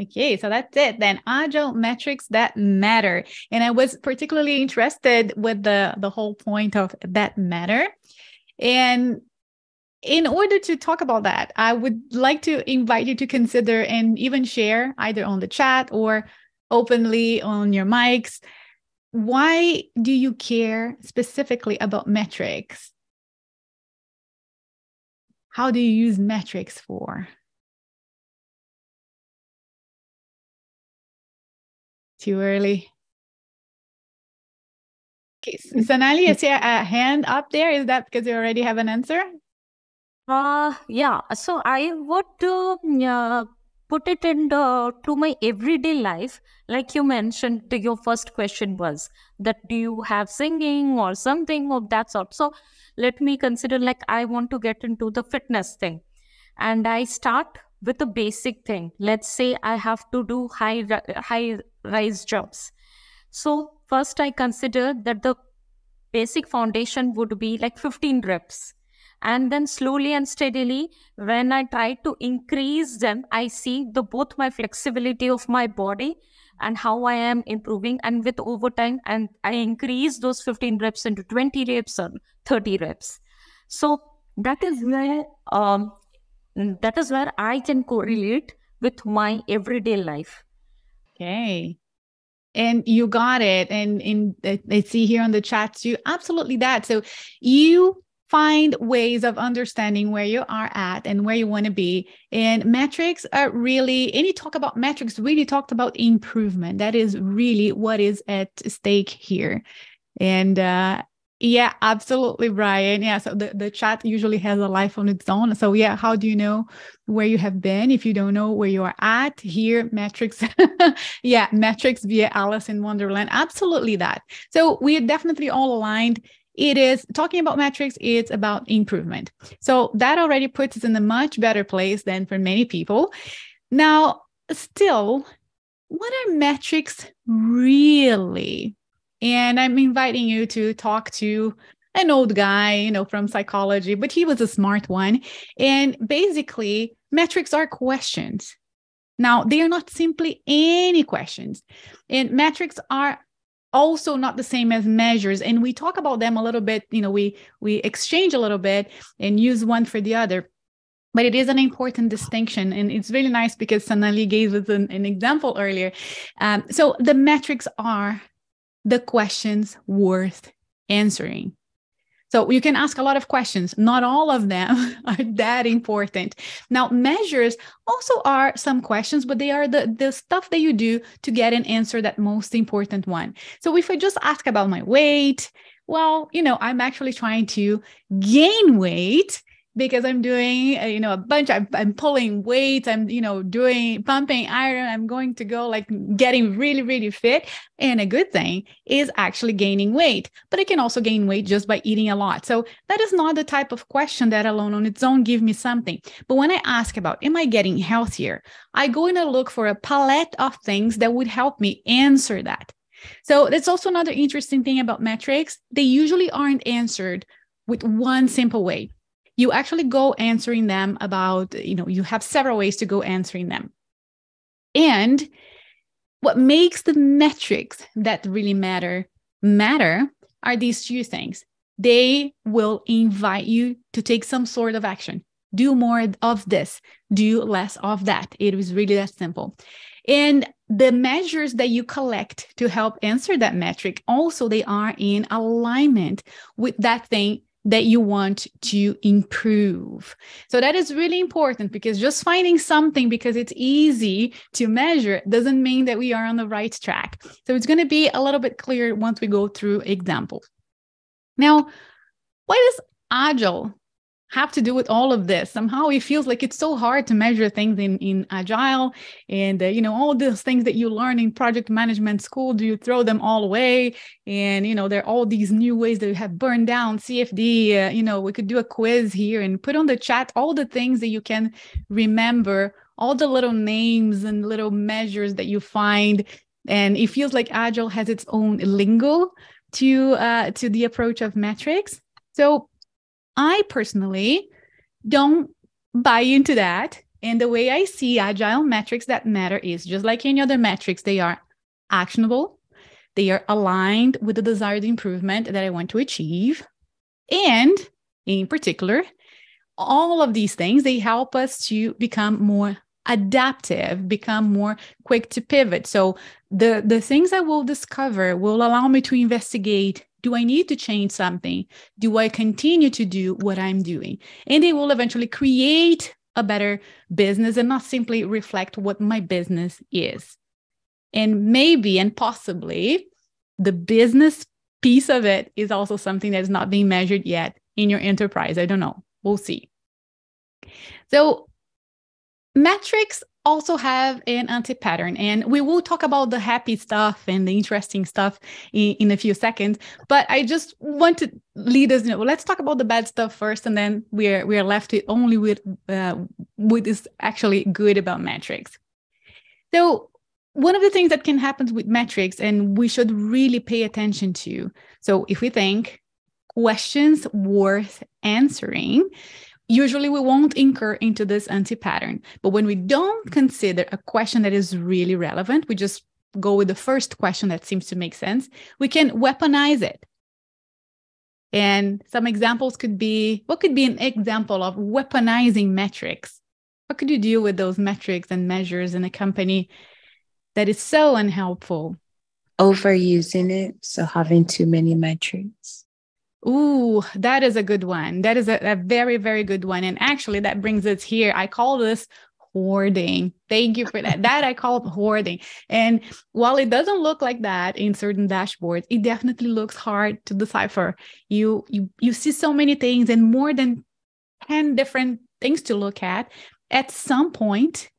Okay, so that's it. Then agile metrics that matter. And I was particularly interested with the the whole point of that matter. And in order to talk about that, I would like to invite you to consider and even share either on the chat or openly on your mics. Why do you care specifically about metrics? How do you use metrics for? Too early. Okay, Sanali, I see a hand up there. Is that because you already have an answer? Uh, yeah. So I would uh, put it into to my everyday life. Like you mentioned, your first question was that do you have singing or something of that sort? So let me consider like I want to get into the fitness thing, and I start with a basic thing. Let's say I have to do high high rise jumps. So first I consider that the basic foundation would be like 15 reps. And then slowly and steadily, when I try to increase them, I see the both my flexibility of my body and how I am improving. And with overtime, and I increase those 15 reps into 20 reps or 30 reps. So that is where um, that is where I can correlate with my everyday life. Okay. And you got it. And in I see here on the chat too, absolutely that. So you find ways of understanding where you are at and where you want to be. And metrics are really, any talk about metrics really talked about improvement. That is really what is at stake here. And uh, yeah, absolutely, Brian. Yeah, so the, the chat usually has a life on its own. So, yeah, how do you know where you have been if you don't know where you are at? Here, metrics. yeah, metrics via Alice in Wonderland. Absolutely that. So, we are definitely all aligned. It is talking about metrics, it's about improvement. So, that already puts us in a much better place than for many people. Now, still, what are metrics really? And I'm inviting you to talk to an old guy, you know, from psychology, but he was a smart one. And basically, metrics are questions. Now, they are not simply any questions. And metrics are also not the same as measures and we talk about them a little bit you know we we exchange a little bit and use one for the other but it is an important distinction and it's really nice because sanali gave us an, an example earlier um, so the metrics are the questions worth answering. So you can ask a lot of questions. Not all of them are that important. Now, measures also are some questions, but they are the, the stuff that you do to get an answer that most important one. So if I just ask about my weight, well, you know, I'm actually trying to gain weight because I'm doing, uh, you know, a bunch, I'm, I'm pulling weights, I'm, you know, doing pumping iron, I'm going to go like getting really, really fit. And a good thing is actually gaining weight, but I can also gain weight just by eating a lot. So that is not the type of question that alone on its own give me something. But when I ask about, am I getting healthier? I go and look for a palette of things that would help me answer that. So that's also another interesting thing about metrics. They usually aren't answered with one simple way you actually go answering them about, you know, you have several ways to go answering them. And what makes the metrics that really matter matter are these two things. They will invite you to take some sort of action. Do more of this, do less of that. It is really that simple. And the measures that you collect to help answer that metric also they are in alignment with that thing that you want to improve. So that is really important because just finding something because it's easy to measure doesn't mean that we are on the right track. So it's going to be a little bit clearer once we go through examples. Now, why does agile have to do with all of this. Somehow it feels like it's so hard to measure things in in agile and uh, you know all those things that you learn in project management school do you throw them all away? And you know there are all these new ways that you have burned down cfd uh, you know we could do a quiz here and put on the chat all the things that you can remember all the little names and little measures that you find. And it feels like agile has its own lingo to uh, to the approach of metrics. So I personally don't buy into that And the way I see agile metrics that matter is just like any other metrics, they are actionable, they are aligned with the desired improvement that I want to achieve. And in particular, all of these things, they help us to become more adaptive, become more quick to pivot. So the, the things I will discover will allow me to investigate do I need to change something? Do I continue to do what I'm doing? And they will eventually create a better business and not simply reflect what my business is. And maybe and possibly the business piece of it is also something that is not being measured yet in your enterprise. I don't know. We'll see. So, metrics also have an anti-pattern and we will talk about the happy stuff and the interesting stuff in, in a few seconds but i just want to lead us you know let's talk about the bad stuff first and then we're we're left with only with uh, what is actually good about metrics. So one of the things that can happen with metrics and we should really pay attention to so if we think questions worth answering usually we won't incur into this anti-pattern but when we don't consider a question that is really relevant we just go with the first question that seems to make sense we can weaponize it. And some examples could be what could be an example of weaponizing metrics? What could you do with those metrics and measures in a company that is so unhelpful? Overusing it so having too many metrics Ooh, that is a good one. That is a, a, very, very good one. And actually, that brings us here. I call this hoarding. Thank you for that. that I call hoarding. And while it doesn't look like that in certain dashboards, it definitely looks hard to decipher. You you you see so many things and more than 10 different things to look at. At some point,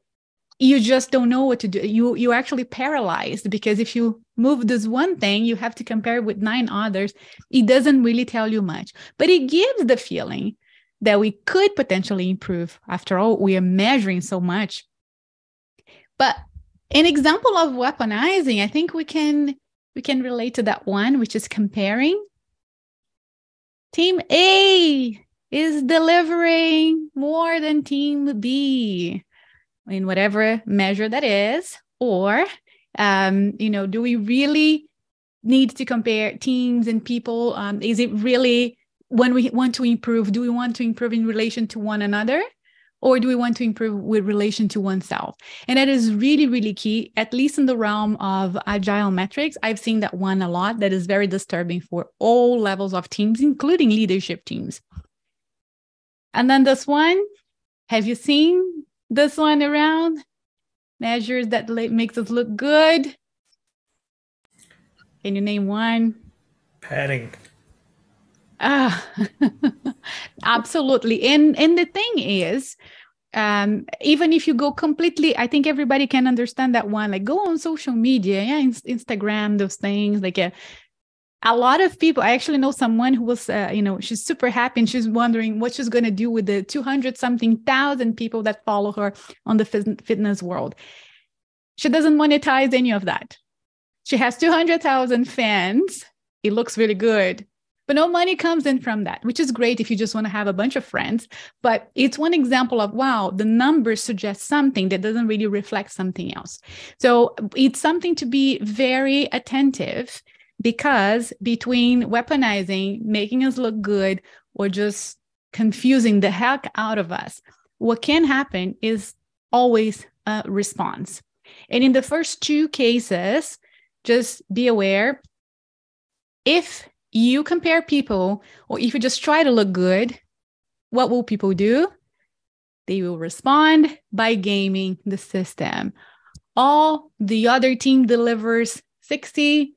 you just don't know what to do you you actually paralyzed because if you move this one thing you have to compare with nine others it doesn't really tell you much. But it gives the feeling that we could potentially improve. After all we are measuring so much. But an example of weaponizing i think we can we can relate to that one which is comparing. Team a is delivering more than team b in whatever measure that is or um, you know do we really need to compare teams and people? Um, is it really when we want to improve do we want to improve in relation to one another? Or do we want to improve with relation to oneself? And that is really really key at least in the realm of agile metrics. I've seen that one a lot that is very disturbing for all levels of teams including leadership teams. And then this one have you seen this one around measures that makes us look good. Can you name one? Padding. Ah absolutely. And and the thing is um even if you go completely i think everybody can understand that one like go on social media yeah instagram those things like a a lot of people i actually know someone who was uh, you know she's super happy and she's wondering what she's going to do with the 200 something thousand people that follow her on the fitness world. She doesn't monetize any of that. She has 200,000 fans. It looks really good. But no money comes in from that which is great if you just want to have a bunch of friends. But it's one example of wow the numbers suggest something that doesn't really reflect something else. So it's something to be very attentive because between weaponizing, making us look good, or just confusing the heck out of us, what can happen is always a response. And in the first two cases, just be aware if you compare people or if you just try to look good, what will people do? They will respond by gaming the system. All the other team delivers 60,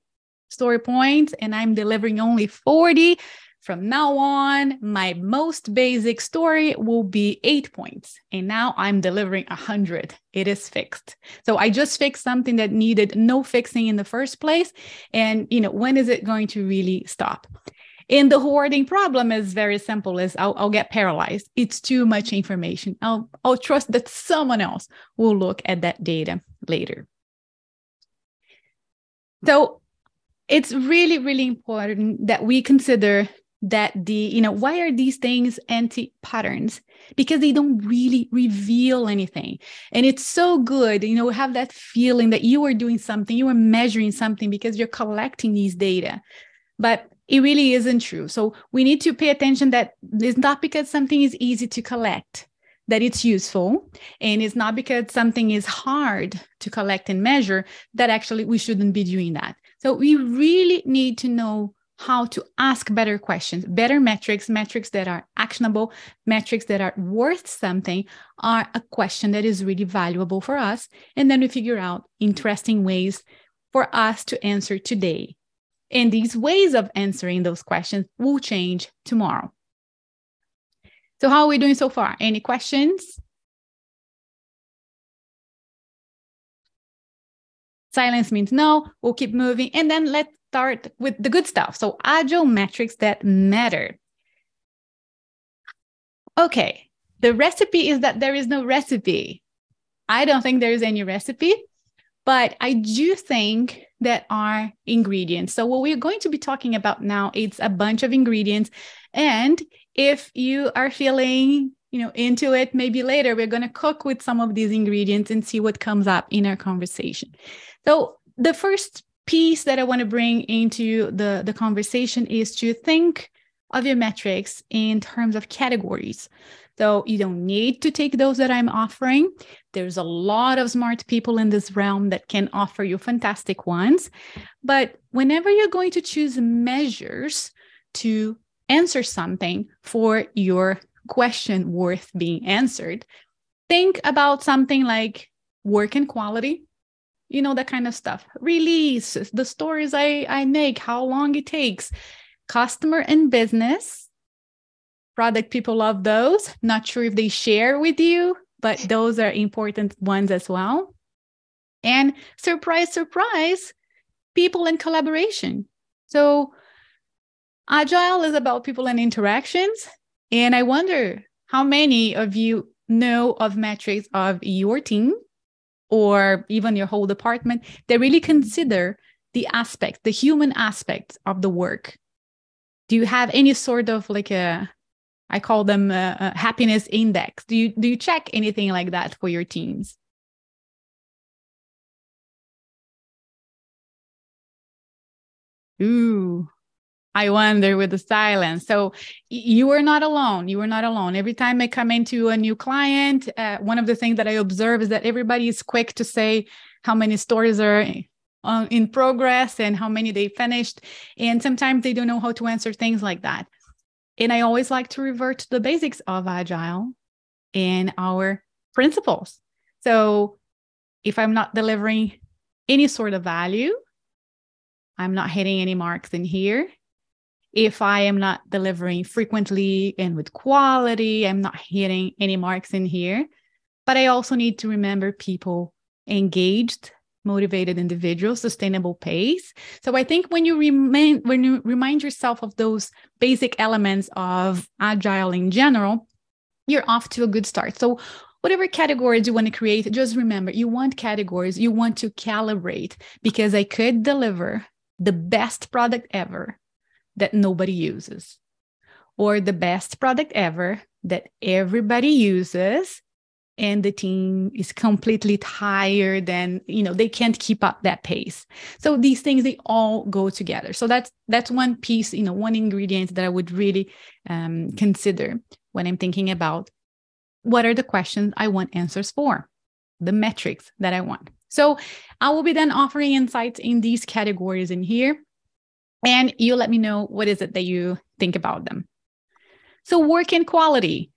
story points and I'm delivering only 40. From now on, my most basic story will be eight points. And now I'm delivering 100. It is fixed. So I just fixed something that needed no fixing in the first place. And, you know, when is it going to really stop? And the hoarding problem is very simple is I'll, I'll, get paralyzed. It's too much information. I'll, I'll trust that someone else will look at that data later. So it's really, really important that we consider that the you know why are these things anti patterns because they don't really reveal anything. And it's so good you know we have that feeling that you are doing something you are measuring something because you're collecting these data. But it really isn't true. So we need to pay attention that it's not because something is easy to collect that it's useful. And it's not because something is hard to collect and measure that actually we shouldn't be doing that so we really need to know how to ask better questions, better metrics, metrics that are actionable, metrics that are worth something are a question that is really valuable for us. And then we figure out interesting ways for us to answer today. And these ways of answering those questions will change tomorrow. So, how are we doing so far? Any questions? Silence means no. We'll keep moving. And then let's start with the good stuff. So, agile metrics that matter. Okay, the recipe is that there is no recipe. I don't think there is any recipe, but I do think that are ingredients. So what we're going to be talking about now it's a bunch of ingredients and if you are feeling, you know, into it maybe later we're going to cook with some of these ingredients and see what comes up in our conversation. So the first piece that I want to bring into the, the conversation is to think of your metrics in terms of categories. So you don't need to take those that I'm offering. There's a lot of smart people in this realm that can offer you fantastic ones. But whenever you're going to choose measures to answer something for your question worth being answered, think about something like work and quality, you know that kind of stuff. Release the stories i i make how long it takes. Customer and business. Product people love those. Not sure if they share with you but those are important ones as well. And surprise surprise people and collaboration. So agile is about people and interactions. And i wonder how many of you know of metrics of your team or even your whole department, they really consider the aspect, the human aspect of the work. Do you have any sort of like a, I call them a, a happiness index? Do you do you check anything like that for your teams? Ooh, I wonder with the silence. So you are not alone. You are not alone. Every time I come into a new client, uh, one of the things that I observe is that everybody is quick to say how many stories are uh, in progress and how many they finished. And sometimes they don't know how to answer things like that. And I always like to revert to the basics of Agile and our principles. So if I'm not delivering any sort of value, I'm not hitting any marks in here if I am not delivering frequently and with quality, I'm not hitting any marks in here. But I also need to remember people engaged, motivated individuals, sustainable pace. So I think when you remind when you remind yourself of those basic elements of agile in general, you're off to a good start. So whatever categories you want to create, just remember you want categories, you want to calibrate because I could deliver the best product ever that nobody uses, or the best product ever that everybody uses and the team is completely tired and you know they can't keep up that pace. So these things they all go together. So that's that's one piece you know one ingredient that i would really um, consider when i'm thinking about what are the questions i want answers for the metrics that i want. So i will be then offering insights in these categories in here and you let me know what is it that you think about them. So work in quality.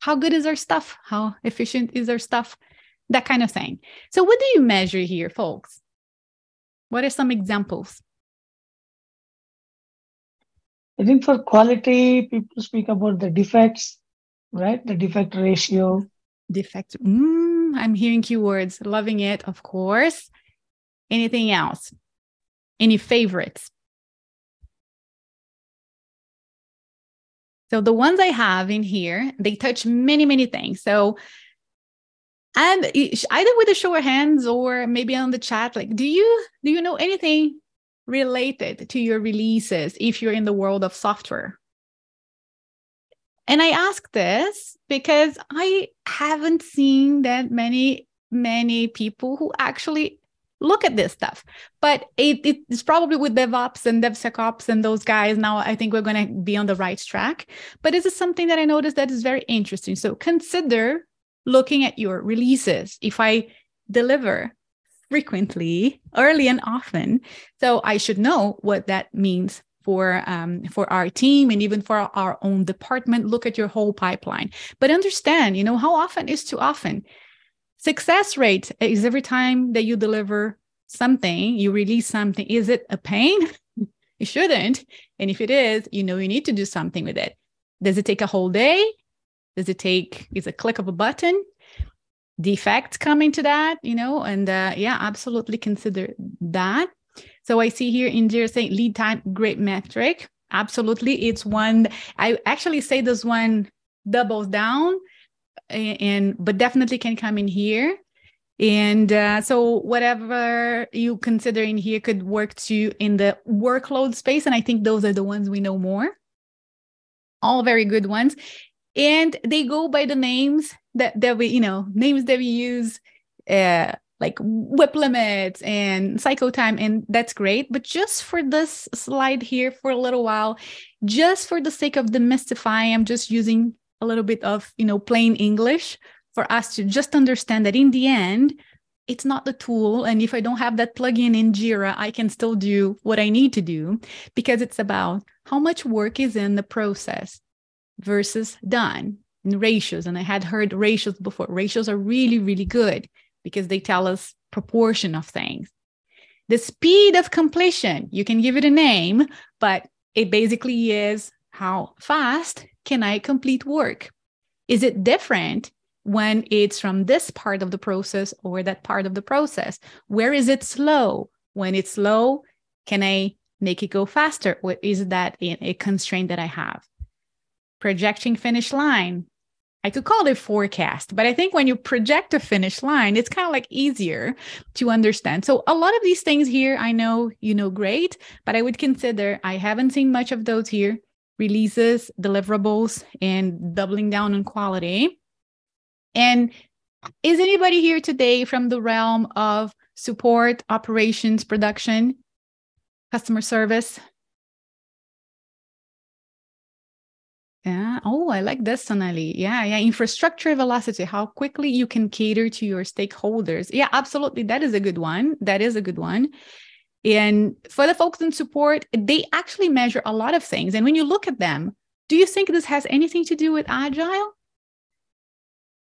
How good is our stuff? How efficient is our stuff? That kind of thing. So what do you measure here, folks? What are some examples? I think for quality, people speak about the defects, right? The defect ratio. Defect. Mm, I'm hearing keywords. Loving it, of course. Anything else? Any favorites? So the ones I have in here, they touch many, many things. So and either with a show of hands or maybe on the chat, like, do you do you know anything related to your releases if you're in the world of software? And I ask this because I haven't seen that many, many people who actually look at this stuff. But it, it's probably with DevOps and DevSecOps and those guys. Now I think we're going to be on the right track. But this is something that I noticed that is very interesting. So consider looking at your releases. If I deliver frequently, early and often, so I should know what that means for um, for our team and even for our own department. Look at your whole pipeline, but understand, you know, how often is too often. Success rate is every time that you deliver something, you release something. Is it a pain? it shouldn't. And if it is, you know you need to do something with it. Does it take a whole day? Does it take, is a click of a button? Defects coming to that, you know, and uh, yeah, absolutely consider that. So I see here in Jira saying lead time, great metric. Absolutely. It's one, I actually say this one doubles down and but definitely can come in here. And uh, so whatever you consider in here could work to in the workload space. And i think those are the ones we know more. All very good ones. And they go by the names that, that we you know names that we use uh, like WIP limits and cycle time. And that's great. But just for this slide here for a little while just for the sake of demystifying i'm just using a little bit of you know plain english for us to just understand that in the end it's not the tool. And if i don't have that plugin in jira i can still do what i need to do because it's about how much work is in the process versus done in ratios. And i had heard ratios before. Ratios are really really good because they tell us proportion of things. The speed of completion you can give it a name but it basically is how fast can I complete work? Is it different when it's from this part of the process or that part of the process? Where is it slow? When it's slow, can I make it go faster? Or is that a constraint that I have? Projecting finish line. I could call it forecast, but I think when you project a finish line, it's kind of like easier to understand. So a lot of these things here, I know you know great, but I would consider I haven't seen much of those here releases, deliverables, and doubling down on quality. And is anybody here today from the realm of support, operations, production, customer service? Yeah. Oh, I like this, Sonali. Yeah. Yeah. Infrastructure velocity, how quickly you can cater to your stakeholders. Yeah, absolutely. That is a good one. That is a good one. And for the folks in support, they actually measure a lot of things. And when you look at them, do you think this has anything to do with agile?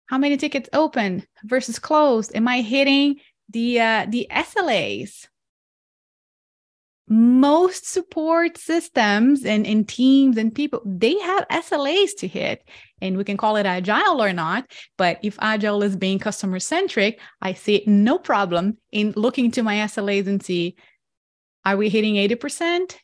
How many tickets open versus closed? Am I hitting the uh, the SLAs? Most support systems and, and teams and people, they have SLAs to hit. And we can call it agile or not. But if agile is being customer centric, I see no problem in looking to my SLAs and see are we hitting 80%?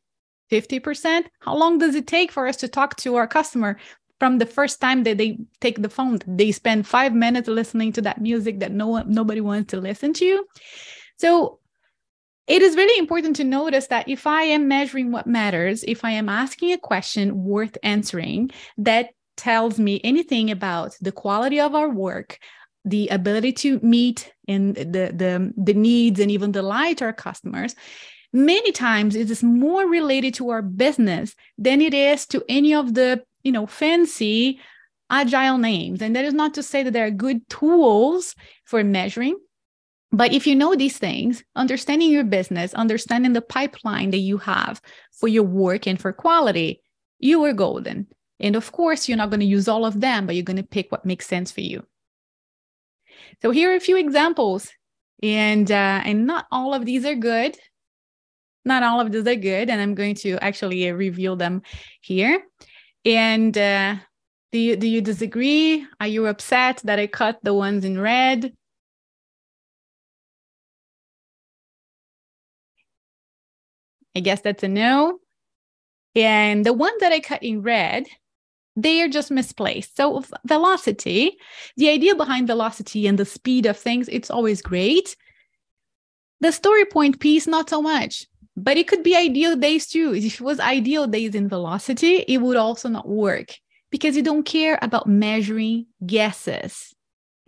50%? How long does it take for us to talk to our customer from the first time that they take the phone? They spend five minutes listening to that music that no one, nobody wants to listen to. So it is really important to notice that if I am measuring what matters, if I am asking a question worth answering that tells me anything about the quality of our work, the ability to meet and the, the, the needs and even delight our customers, many times it is more related to our business than it is to any of the you know fancy agile names. And that is not to say that there are good tools for measuring but if you know these things understanding your business understanding the pipeline that you have for your work and for quality you are golden. And of course you're not going to use all of them but you're going to pick what makes sense for you. So here are a few examples. And uh, and not all of these are good not all of these are good, and I'm going to actually reveal them here. And uh, do you do you disagree? Are you upset that I cut the ones in red? I guess that's a no. And the one that I cut in red, they are just misplaced. So velocity, the idea behind velocity and the speed of things, it's always great. The story point piece, not so much but it could be ideal days too. If it was ideal days in velocity, it would also not work because you don't care about measuring guesses.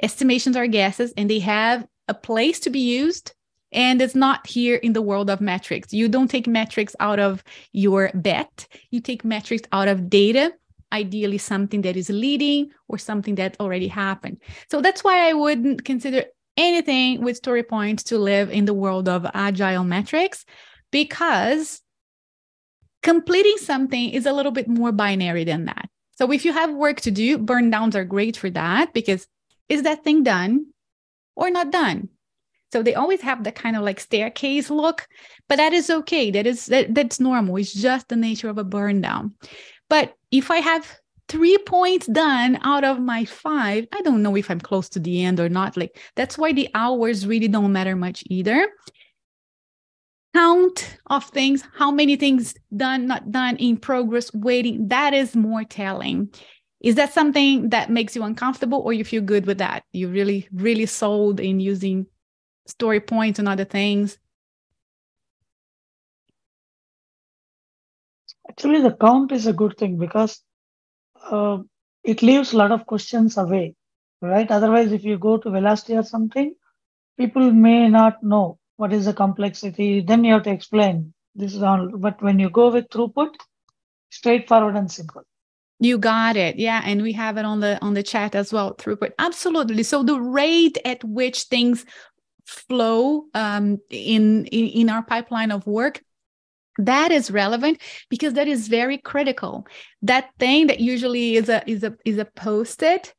Estimations are guesses and they have a place to be used. And it's not here in the world of metrics. You don't take metrics out of your bet, you take metrics out of data, ideally something that is leading or something that already happened. So that's why I wouldn't consider anything with story points to live in the world of agile metrics because completing something is a little bit more binary than that. So if you have work to do, burn downs are great for that because is that thing done or not done? So they always have that kind of like staircase look, but that is okay. That is that, that's normal. It's just the nature of a burn down. But if I have three points done out of my five, I don't know if I'm close to the end or not. Like that's why the hours really don't matter much either count of things, how many things done, not done, in progress, waiting, that is more telling. Is that something that makes you uncomfortable or you feel good with that? You really, really sold in using story points and other things? Actually, the count is a good thing because uh, it leaves a lot of questions away, right? Otherwise, if you go to velocity or something, people may not know what is the complexity then you have to explain. This is all but when you go with throughput straightforward and simple. You got it. Yeah and we have it on the on the chat as well throughput. Absolutely. So the rate at which things flow um, in, in in our pipeline of work that is relevant because that is very critical. That thing that usually is a is a is a post-it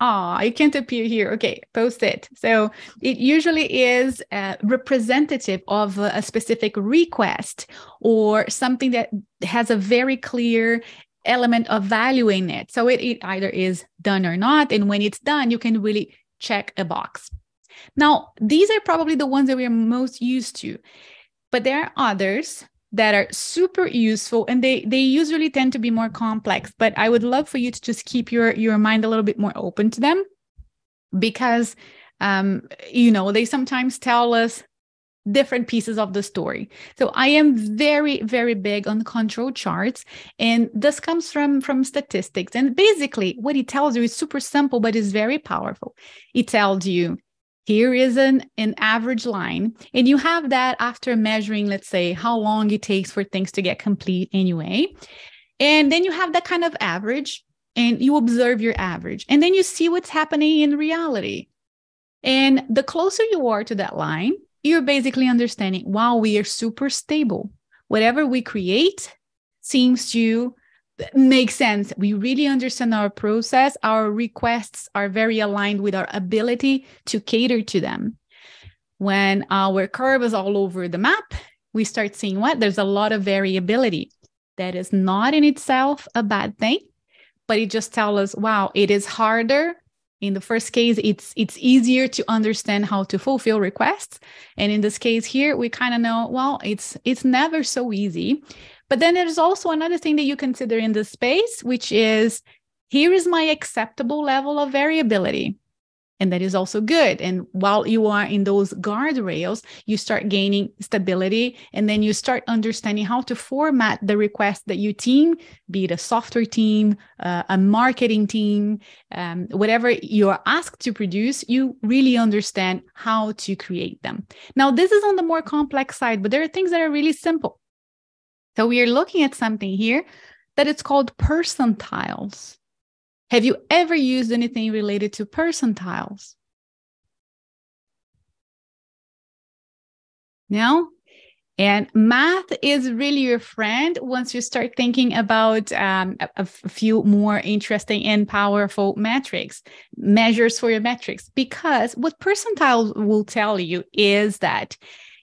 Ah, I can't appear here. Okay, post it. So it usually is uh, representative of a, specific request or something that has a very clear element of value in it. So it, it either is done or not. And when it's done, you can really check a box. Now, these are probably the ones that we are most used to, but there are others that are super useful and they they usually tend to be more complex but i would love for you to just keep your your mind a little bit more open to them because um you know they sometimes tell us different pieces of the story. So i am very very big on control charts and this comes from from statistics. And basically what it tells you is super simple but is very powerful. It tells you here is an, an average line and you have that after measuring let's say how long it takes for things to get complete anyway. And then you have that kind of average and you observe your average and then you see what's happening in reality. And the closer you are to that line you're basically understanding wow we are super stable. Whatever we create seems to makes sense. We really understand our process. Our requests are very aligned with our ability to cater to them. When our curve is all over the map, we start seeing what? There's a lot of variability. That is not in itself a bad thing, but it just tells us, wow, it is harder. In the first case, it's it's easier to understand how to fulfill requests. And in this case here, we kind of know, well, it's it's never so easy but then there's also another thing that you consider in this space, which is here is my acceptable level of variability. And that is also good. And while you are in those guardrails, you start gaining stability and then you start understanding how to format the request that you team, be it a software team, uh, a marketing team, um, whatever you're asked to produce, you really understand how to create them. Now, this is on the more complex side, but there are things that are really simple. So we are looking at something here that it's called percentiles. Have you ever used anything related to percentiles? No? And math is really your friend once you start thinking about um, a, a, few more interesting and powerful metrics, measures for your metrics. Because what percentiles will tell you is that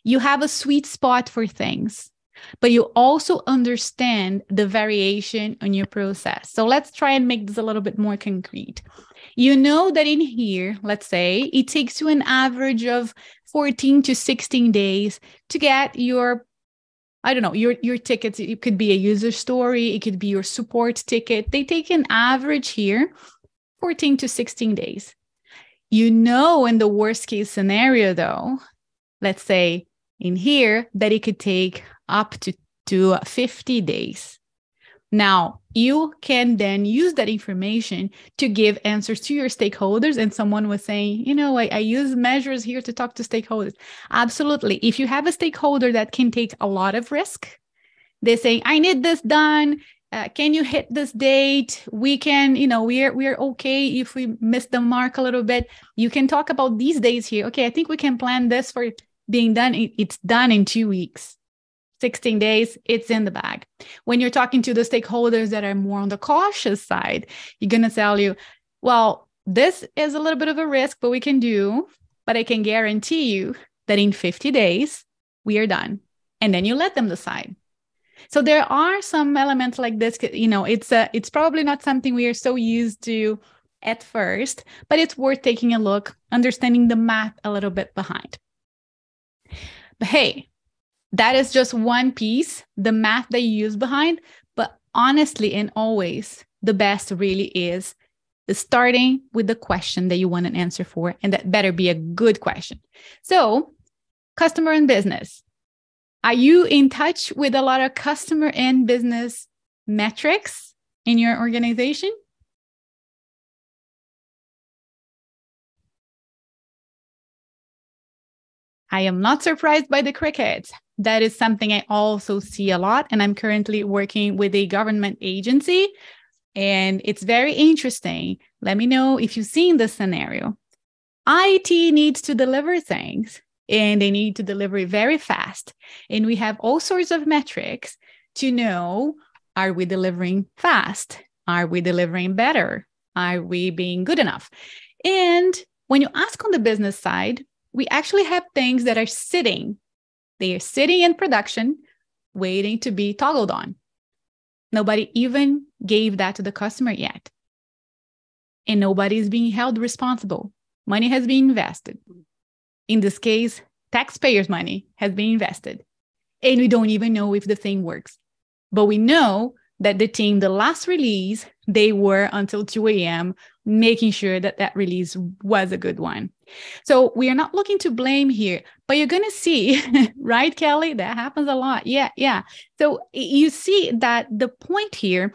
you have a sweet spot for things but you also understand the variation in your process. So let's try and make this a little bit more concrete. You know that in here, let's say it takes you an average of 14 to 16 days to get your I don't know, your your tickets, it could be a user story, it could be your support ticket. They take an average here 14 to 16 days. You know in the worst case scenario though, let's say in here that it could take up to, to 50 days. Now, you can then use that information to give answers to your stakeholders. And someone was saying, you know, I, I, use measures here to talk to stakeholders. Absolutely. If you have a stakeholder that can take a lot of risk, they say, I need this done. Uh, can you hit this date? We can, you know, we're we're okay if we miss the mark a little bit. You can talk about these days here. Okay, I think we can plan this for being done. It's done in two weeks 16 days, it's in the bag. When you're talking to the stakeholders that are more on the cautious side, you're going to tell you, well, this is a little bit of a risk, but we can do, but I can guarantee you that in 50 days, we are done. And then you let them decide. So there are some elements like this, you know, it's a, it's probably not something we are so used to at first, but it's worth taking a look, understanding the math a little bit behind. But hey, that is just one piece, the math that you use behind. But honestly, and always, the best really is starting with the question that you want an answer for, and that better be a good question. So, customer and business. Are you in touch with a lot of customer and business metrics in your organization? I am not surprised by the crickets that is something I also see a lot. And I'm currently working with a government agency, and it's very interesting. Let me know if you've seen this scenario. IT needs to deliver things and they need to deliver it very fast. And we have all sorts of metrics to know are we delivering fast? Are we delivering better? Are we being good enough? And when you ask on the business side, we actually have things that are sitting they are sitting in production, waiting to be toggled on. Nobody even gave that to the customer yet. And nobody is being held responsible. Money has been invested. In this case, taxpayers' money has been invested. And we don't even know if the thing works. But we know that the team, the last release, they were until 2 a.m. making sure that that release was a good one. So we are not looking to blame here, but you're going to see, right, Kelly? That happens a lot. Yeah, yeah. So you see that the point here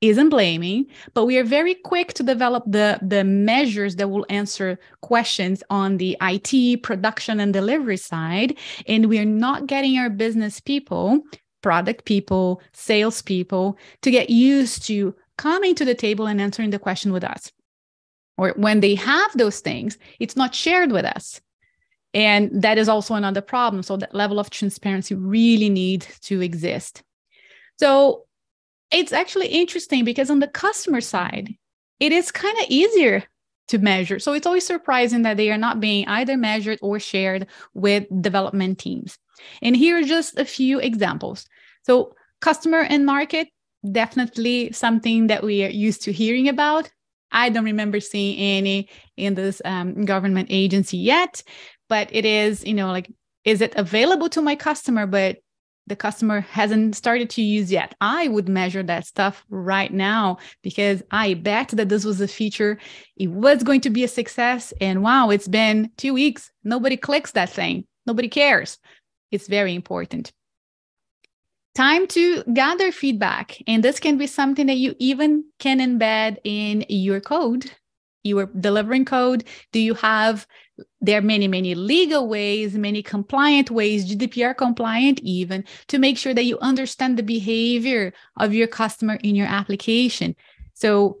isn't blaming, but we are very quick to develop the, the measures that will answer questions on the IT, production, and delivery side. And we are not getting our business people, product people, sales people to get used to coming to the table and answering the question with us or when they have those things, it's not shared with us. And that is also another problem. So that level of transparency really needs to exist. So it's actually interesting because on the customer side, it is kind of easier to measure. So it's always surprising that they are not being either measured or shared with development teams. And here are just a few examples. So customer and market, definitely something that we are used to hearing about. I don't remember seeing any in this um, government agency yet, but it is, you know, like, is it available to my customer, but the customer hasn't started to use yet? I would measure that stuff right now because I bet that this was a feature. It was going to be a success. And wow, it's been two weeks. Nobody clicks that thing, nobody cares. It's very important time to gather feedback. And this can be something that you even can embed in your code. You are delivering code. Do you have, there are many, many legal ways, many compliant ways, GDPR compliant even, to make sure that you understand the behavior of your customer in your application. So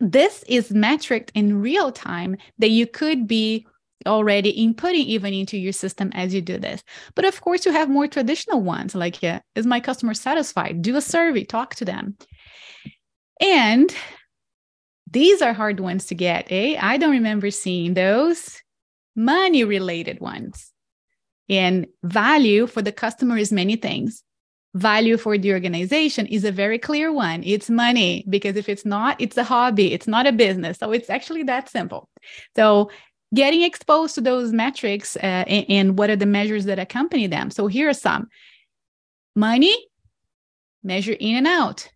this is metric in real time that you could be already inputting even into your system as you do this. But of course, you have more traditional ones like, yeah, is my customer satisfied? Do a survey, talk to them. And these are hard ones to get, eh? I don't remember seeing those money related ones. And value for the customer is many things. Value for the organization is a very clear one. It's money, because if it's not, it's a hobby, it's not a business. So it's actually that simple. So getting exposed to those metrics uh, and, and what are the measures that accompany them. So here are some money, measure in and out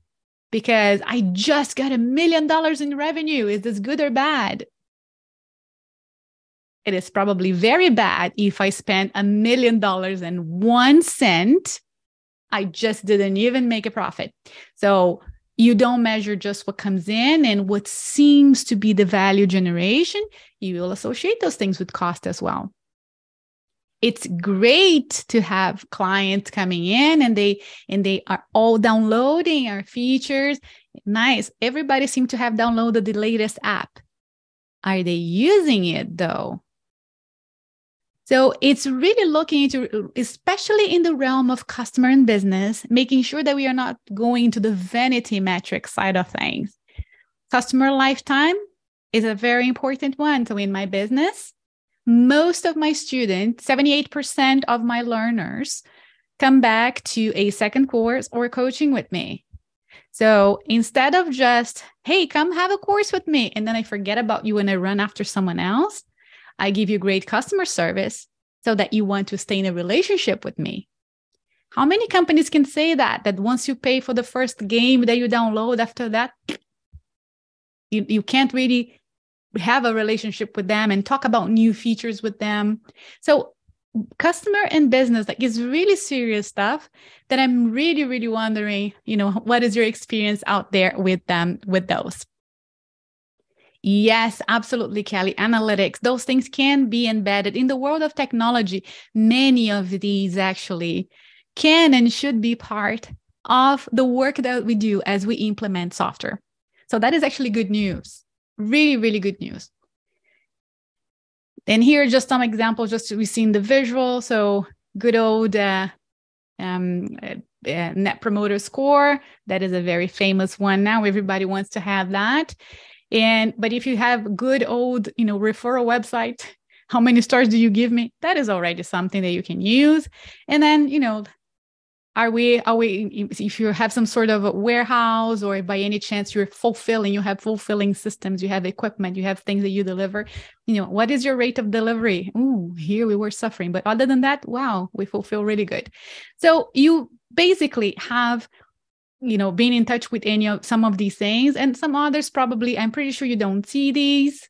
because I just got a million dollars in revenue. Is this good or bad? It is probably very bad if I spend a million dollars and one cent I just didn't even make a profit. So you don't measure just what comes in and what seems to be the value generation. You will associate those things with cost as well. It's great to have clients coming in and they and they are all downloading our features. Nice. Everybody seems to have downloaded the latest app. Are they using it though? So it's really looking into, especially in the realm of customer and business, making sure that we are not going to the vanity metric side of things. Customer lifetime is a very important one. So in my business, most of my students, 78% of my learners, come back to a second course or coaching with me. So instead of just, hey, come have a course with me, and then I forget about you and I run after someone else, I give you great customer service so that you want to stay in a relationship with me. How many companies can say that? That once you pay for the first game that you download, after that, you, you can't really have a relationship with them and talk about new features with them. So customer and business like is really serious stuff that i'm really really wondering you know what is your experience out there with them with those Yes, absolutely, Kelly. Analytics, those things can be embedded in the world of technology. Many of these actually can and should be part of the work that we do as we implement software. So that is actually good news. Really, really good news. And here are just some examples, just we've seen the visual. So good old uh, um, uh, uh, net promoter score. That is a very famous one now. Everybody wants to have that. And but if you have good old, you know, referral website, how many stars do you give me? That is already something that you can use. And then, you know, are we are we if you have some sort of a warehouse or by any chance you're fulfilling you have fulfilling systems you have equipment you have things that you deliver you know what is your rate of delivery? Ooh, here we were suffering but other than that wow we fulfill really good. So you basically have you know been in touch with any of some of these things and some others probably i'm pretty sure you don't see these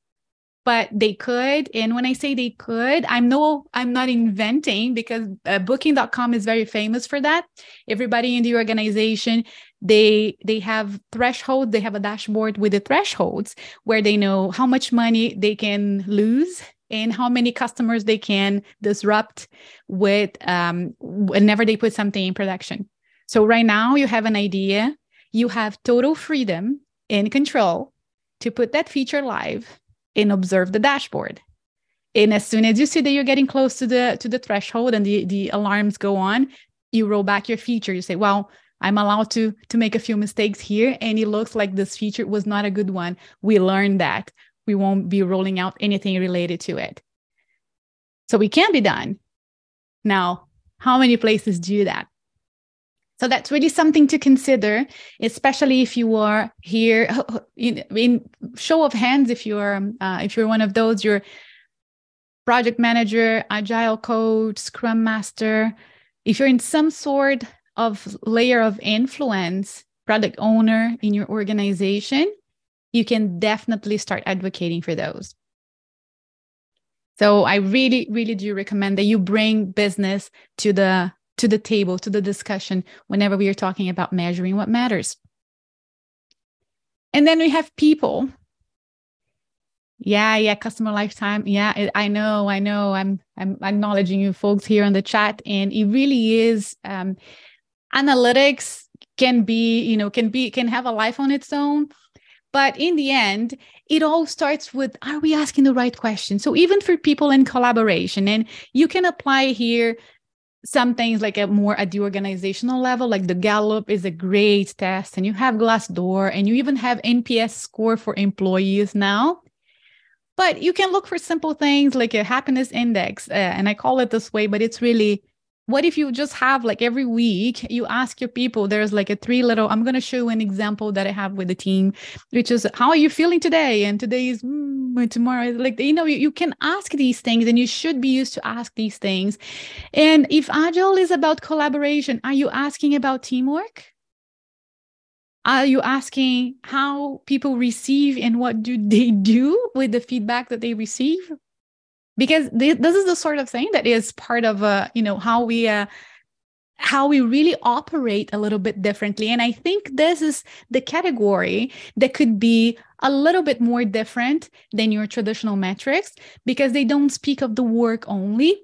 but they could and when i say they could i'm no i'm not inventing because uh, booking.com is very famous for that. Everybody in the organization they they have thresholds they have a dashboard with the thresholds where they know how much money they can lose and how many customers they can disrupt with um, whenever they put something in production. So right now you have an idea, you have total freedom and control to put that feature live and observe the dashboard. And as soon as you see that you're getting close to the to the threshold and the, the alarms go on, you roll back your feature. You say, well, I'm allowed to to make a few mistakes here. And it looks like this feature was not a good one. We learned that. We won't be rolling out anything related to it. So we can be done. Now, how many places do that? So that's really something to consider, especially if you are here in, in show of hands. If you're um, uh, if you're one of those, you're project manager, agile coach, scrum master. If you're in some sort of layer of influence, product owner in your organization, you can definitely start advocating for those. So I really, really do recommend that you bring business to the to the table, to the discussion whenever we are talking about measuring what matters. And then we have people. Yeah, yeah, customer lifetime. Yeah, I know, I know. I'm I'm acknowledging you folks here on the chat, and it really is. Um, analytics can be, you know, can be can have a life on its own, but in the end, it all starts with are we asking the right question? So even for people in collaboration, and you can apply here some things like a more at the organizational level like the gallup is a great test and you have glassdoor and you even have nps score for employees now. But you can look for simple things like a happiness index uh, and i call it this way but it's really what if you just have like every week you ask your people there's like a three little i'm going to show you an example that i have with the team which is how are you feeling today? And today is mm, tomorrow like you know you, you can ask these things and you should be used to ask these things. And if agile is about collaboration are you asking about teamwork? Are you asking how people receive and what do they do with the feedback that they receive because this is the sort of thing that is part of uh, you know how we uh, how we really operate a little bit differently. And I think this is the category that could be a little bit more different than your traditional metrics because they don't speak of the work only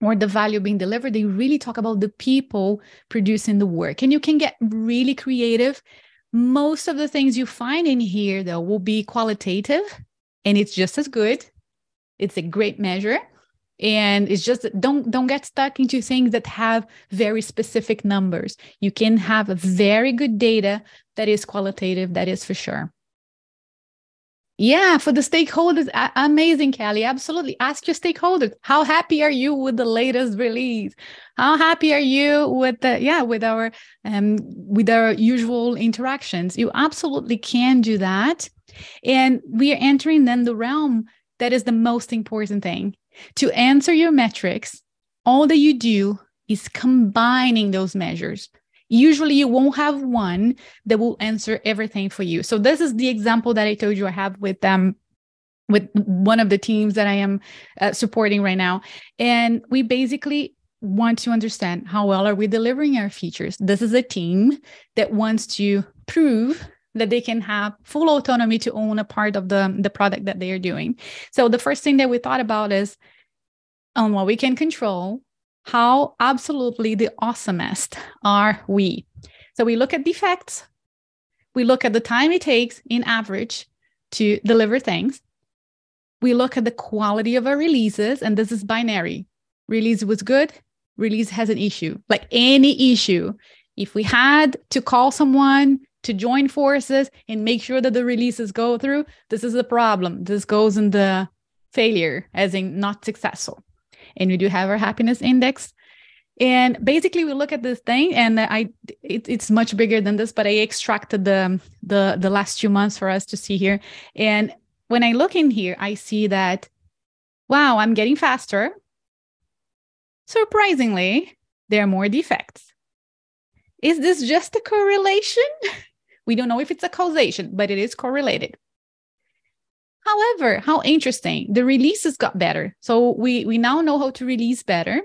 or the value being delivered. They really talk about the people producing the work. And you can get really creative. Most of the things you find in here, though, will be qualitative and it's just as good. It's a great measure. And it's just don't don't get stuck into things that have very specific numbers. You can have a very good data that is qualitative that is for sure. Yeah for the stakeholders amazing kelly. Absolutely. Ask your stakeholders how happy are you with the latest release? How happy are you with the yeah with our um with our usual interactions? You absolutely can do that. And we are entering then the realm that is the most important thing to answer your metrics, all that you do is combining those measures. Usually, you won't have one that will answer everything for you. So, this is the example that I told you I have with them. Um, with one of the teams that I am uh, supporting right now. And we basically want to understand how well are we delivering our features. This is a team that wants to prove that they can have full autonomy to own a part of the, the product that they are doing. So the first thing that we thought about is on what we can control, how absolutely the awesomest are we? So we look at defects, we look at the time it takes in average to deliver things. We look at the quality of our releases, and this is binary. Release was good, release has an issue. Like any issue, if we had to call someone to join forces and make sure that the releases go through, this is a problem. This goes in the failure, as in not successful. And we do have our happiness index. And basically, we look at this thing, and I it, it's much bigger than this, but I extracted the the the last few months for us to see here. And when I look in here, I see that wow, I'm getting faster. Surprisingly, there are more defects. Is this just a correlation? We don't know if it's a causation, but it is correlated. However, how interesting, the releases got better. So we, we now know how to release better.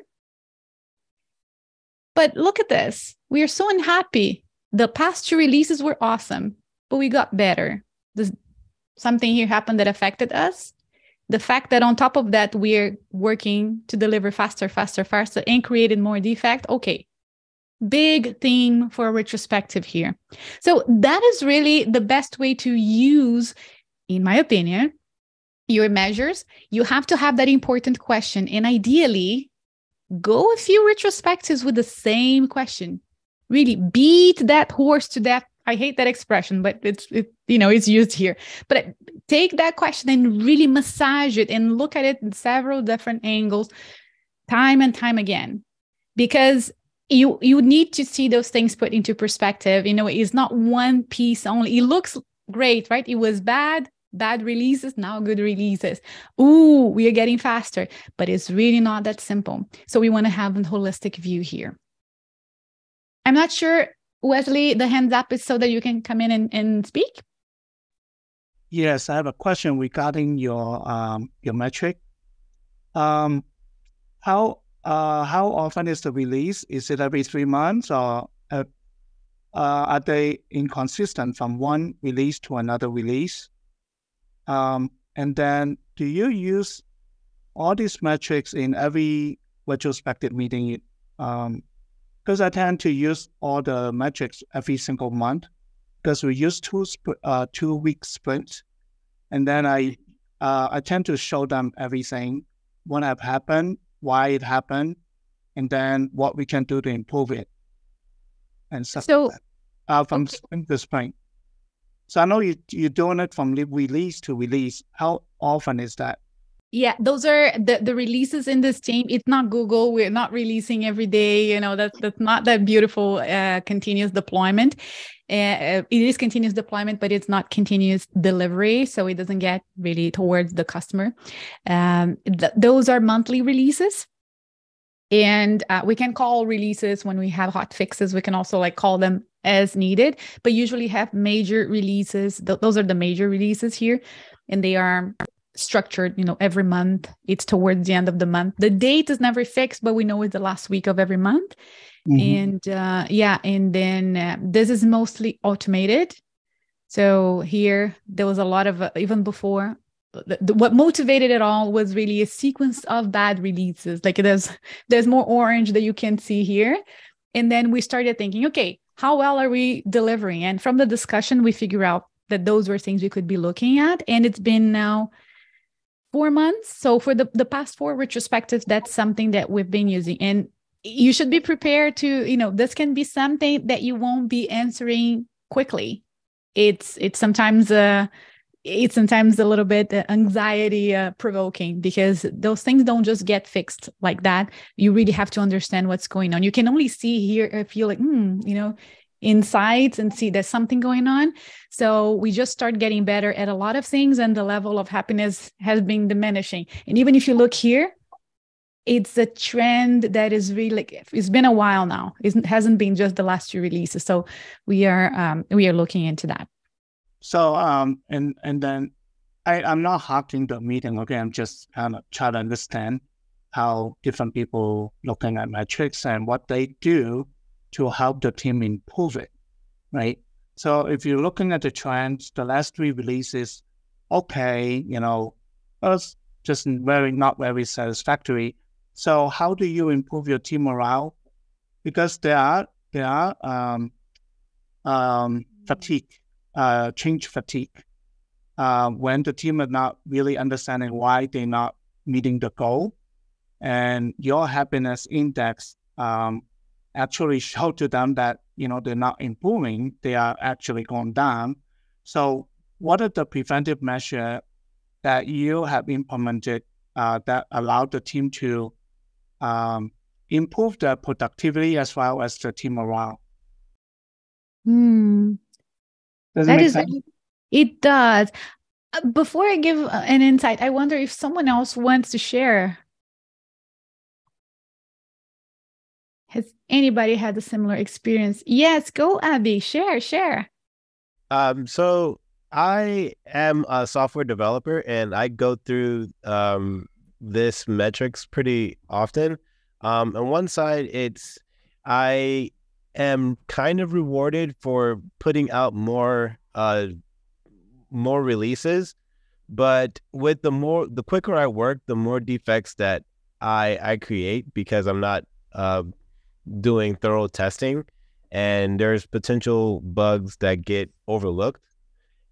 But look at this. We are so unhappy. The past two releases were awesome, but we got better. Does something here happened that affected us? The fact that on top of that, we're working to deliver faster, faster, faster, and created more defect. Okay, big theme for a retrospective here. So that is really the best way to use, in my opinion, your measures. You have to have that important question. And ideally, go a few retrospectives with the same question. Really beat that horse to death. I hate that expression, but it's it, you know it's used here. But take that question and really massage it and look at it in several different angles, time and time again, because you you need to see those things put into perspective. You know it's not one piece only. It looks great right? It was bad bad releases now good releases. Ooh we are getting faster but it's really not that simple. So we want to have a holistic view here. I'm not sure wesley the hands up is so that you can come in and, and speak. Yes i have a question regarding your um your metric. Um how uh, how often is the release? Is it every three months or uh, uh, are they inconsistent from one release to another release? Um, and then do you use all these metrics in every retrospective meeting? Because um, I tend to use all the metrics every single month because we use two uh, two week sprints, and then I uh, I tend to show them everything what have happened why it happened, and then what we can do to improve it, and stuff so, like uh, from okay. sprint to sprint. So I know you you're doing it from release to release. How often is that? Yeah, those are the, the releases in this team. It's not Google. We're not releasing every day. You know, that's that's not that beautiful uh, continuous deployment. Uh, it is continuous deployment, but it's not continuous delivery. So it doesn't get really towards the customer. Um, th- those are monthly releases. And uh, we can call releases when we have hot fixes. We can also like call them as needed, but usually have major releases. Th- those are the major releases here. And they are structured you know every month it's towards the end of the month the date is never fixed but we know it's the last week of every month Mm-hmm. And uh, yeah, and then uh, this is mostly automated. So here there was a lot of uh, even before the, the, what motivated it all was really a sequence of bad releases. Like there's there's more orange that you can see here, and then we started thinking, okay, how well are we delivering? And from the discussion, we figure out that those were things we could be looking at. And it's been now four months. So for the, the past four retrospectives, that's something that we've been using. And you should be prepared to, you know, this can be something that you won't be answering quickly. It's it's sometimes uh it's sometimes a little bit uh, anxiety uh, provoking because those things don't just get fixed like that. You really have to understand what's going on. You can only see, here if you like, you know, insights and see there's something going on. So we just start getting better at a lot of things, and the level of happiness has been diminishing. And even if you look here, it's a trend that is really it's been a while now. It hasn't been just the last few releases. So we are um, we are looking into that. So um and and then I, I'm not hopping the meeting. Okay, I'm just kind of trying to understand how different people looking at metrics and what they do to help the team improve it, right? So if you're looking at the trends, the last three releases, okay, you know, was just very not very satisfactory. So how do you improve your team morale? Because there are there are um, um, fatigue, uh, change fatigue, uh, when the team is not really understanding why they're not meeting the goal, and your happiness index um, actually show to them that you know they're not improving, they are actually going down. So, what are the preventive measures that you have implemented uh, that allow the team to um, improve the productivity as well as the team morale? Hmm. Does That it make is, sense? it does. Uh, Before I give uh, an insight, I wonder if someone else wants to share. Has anybody had a similar experience? Yes, go, Abby. Share, share. Um, so I am a software developer and I go through um, this metrics pretty often. Um, on one side, it's I am kind of rewarded for putting out more uh, more releases, but with the more the quicker I work, the more defects that I I create because I'm not uh, doing thorough testing and there's potential bugs that get overlooked.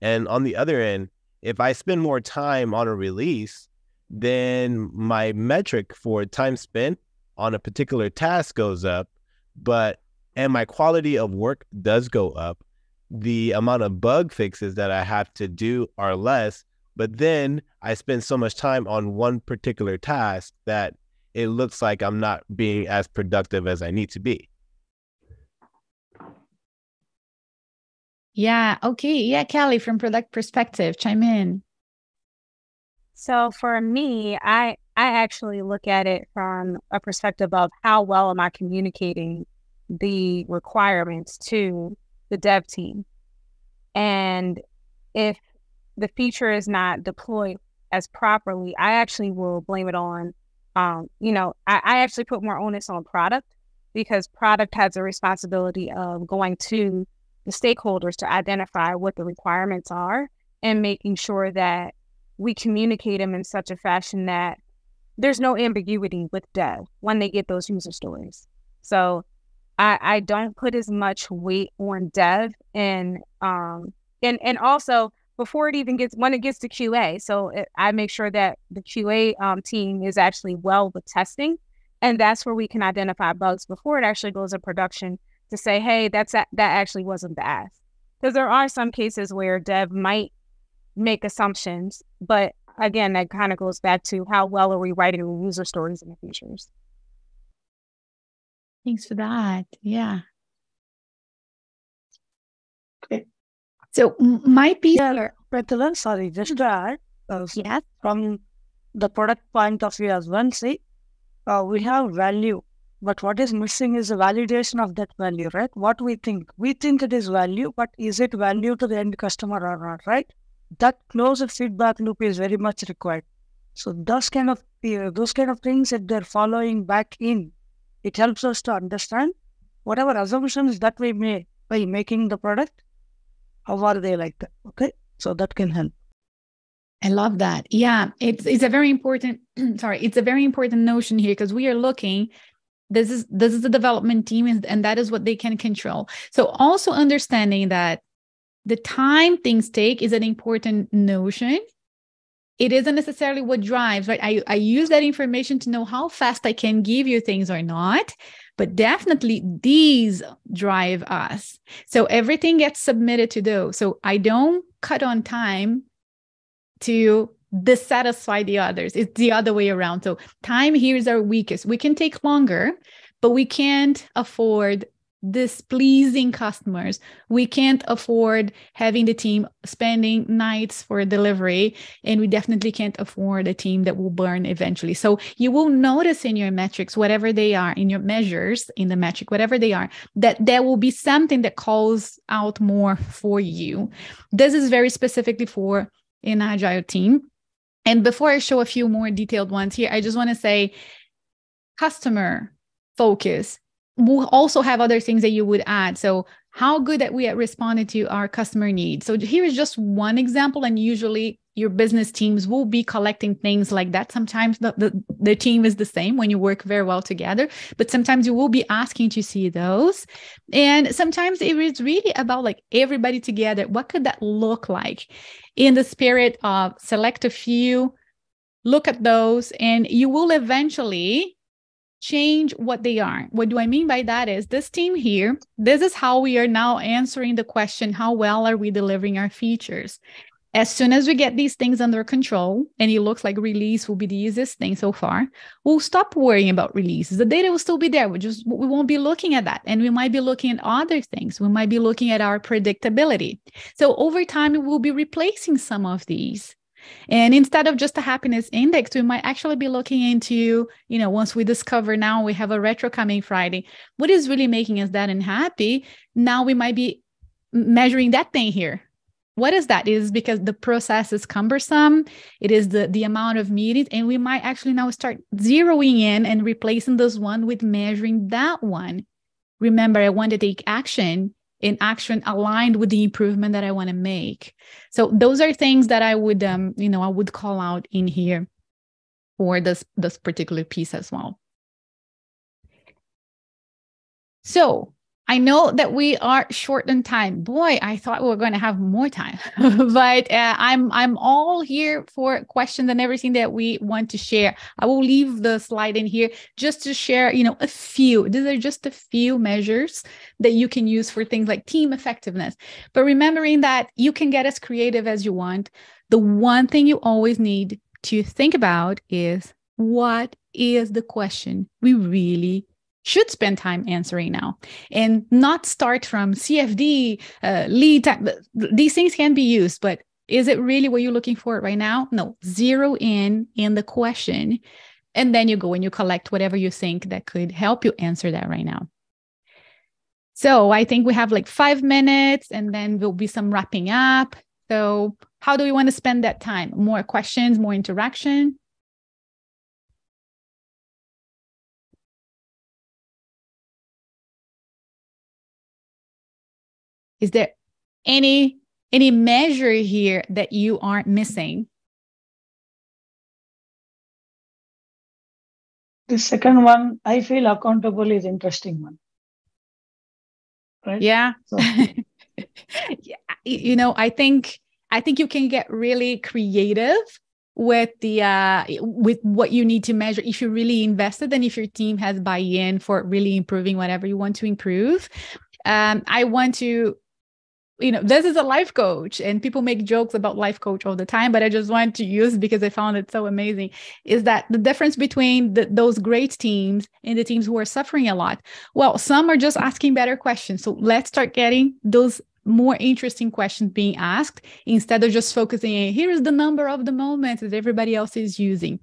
And on the other end, if I spend more time on a release, then my metric for time spent on a particular task goes up, but and my quality of work does go up. The amount of bug fixes that I have to do are less, but then I spend so much time on one particular task that it looks like I'm not being as productive as I need to be. Yeah. Okay. Yeah, Kelly, from product perspective, chime in. So for me, I I actually look at it from a perspective of how well am I communicating the requirements to the dev team. And if the feature is not deployed as properly, I actually will blame it on um, you know, I, I actually put more onus on product because product has a responsibility of going to the stakeholders to identify what the requirements are and making sure that we communicate them in such a fashion that there's no ambiguity with dev when they get those user stories. So I, I don't put as much weight on dev and um and and also before it even gets when it gets to QA. So it, I make sure that the QA um, team is actually well with testing, and that's where we can identify bugs before it actually goes to production to say, hey, that's that actually wasn't the ask. Because there are some cases where dev might make assumptions, but again, that kind of goes back to how well are we writing user stories and the features. Thanks for that. Yeah. Okay. So m- my piece. Yeah, Petula, sorry, just to add, uh, Yes. from the product point of view as well, see, uh, we have value, but what is missing is the validation of that value, right? What we think. We think it is value, but is it value to the end customer or not, right? That closer feedback loop is very much required. So those kind of uh, those kind of things that they're following back in, it helps us to understand whatever assumptions that we made by making the product, how are they like that? Okay. So that can help. I love that. Yeah, it's it's a very important sorry, it's a very important notion here because we are looking this is this is the development team and, and that is what they can control. So also understanding that the time things take is an important notion. It isn't necessarily what drives, right? I, I use that information to know how fast I can give you things or not, but definitely these drive us. So everything gets submitted to those. So I don't cut on time to dissatisfy the others. It's the other way around. So time here is our weakest. We can take longer, but we can't afford displeasing customers. We can't afford having the team spending nights for delivery, and we definitely can't afford a team that will burn eventually. So you will notice in your metrics, whatever they are, in your measures in the metric, whatever they are, that there will be something that calls out more for you. This is very specifically for an agile team. And before I show a few more detailed ones here, I just want to say customer focus will also have other things that you would add. So how good that we responded to our customer needs. So here is just one example, and usually your business teams will be collecting things like that. Sometimes the, the, the team is the same when you work very well together, but sometimes you will be asking to see those. And sometimes it is really about like everybody together. What could that look like in the spirit of select a few, look at those, and you will eventually change what they are. What do I mean by that is this team here, this is how we are now answering the question how well are we delivering our features? As soon as we get these things under control, and it looks like release will be the easiest thing so far, we'll stop worrying about releases. The data will still be there. We just we won't be looking at that. And we might be looking at other things. We might be looking at our predictability. So over time, we'll be replacing some of these and instead of just a happiness index, we might actually be looking into, you know, once we discover now we have a retro coming Friday, what is really making us that unhappy? Now we might be measuring that thing here. What is that? It is because the process is cumbersome. It is the, the amount of meetings. And we might actually now start zeroing in and replacing this one with measuring that one. Remember, I want to take action in action aligned with the improvement that I want to make. So those are things that I would um, you know, I would call out in here for this this particular piece as well. So I know that we are short on time. Boy, I thought we were going to have more time, but uh, I'm I'm all here for questions and everything that we want to share. I will leave the slide in here just to share, you know, a few. These are just a few measures that you can use for things like team effectiveness. But remembering that you can get as creative as you want. The one thing you always need to think about is what is the question we really should spend time answering now and not start from CFD, uh, lead time. These things can be used, but is it really what you're looking for right now? No, zero in in the question. And then you go and you collect whatever you think that could help you answer that right now. So I think we have like five minutes and then there'll be some wrapping up. So, how do we want to spend that time? More questions, more interaction? Is there any any measure here that you aren't missing? The second one, I feel accountable is interesting one. Right? Yeah. So. yeah. You know, I think I think you can get really creative with the uh with what you need to measure if you're really invested and if your team has buy-in for really improving whatever you want to improve um i want to you know this is a life coach and people make jokes about life coach all the time but i just wanted to use because i found it so amazing is that the difference between the, those great teams and the teams who are suffering a lot. Well some are just asking better questions. So let's start getting those more interesting questions being asked instead of just focusing on here is the number of the moment that everybody else is using.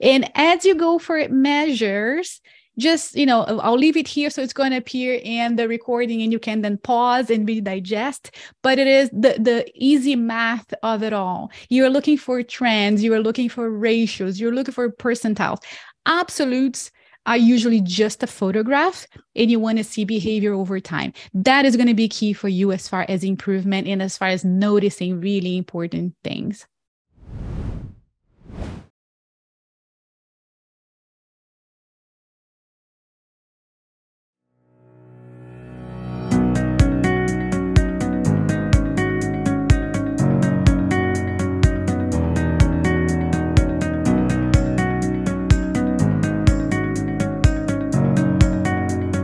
And as you go for it, measures just you know i'll leave it here so it's going to appear in the recording and you can then pause and be digest but it is the the easy math of it all you're looking for trends you're looking for ratios you're looking for percentiles absolutes are usually just a photograph and you want to see behavior over time. That is going to be key for you as far as improvement and as far as noticing really important things.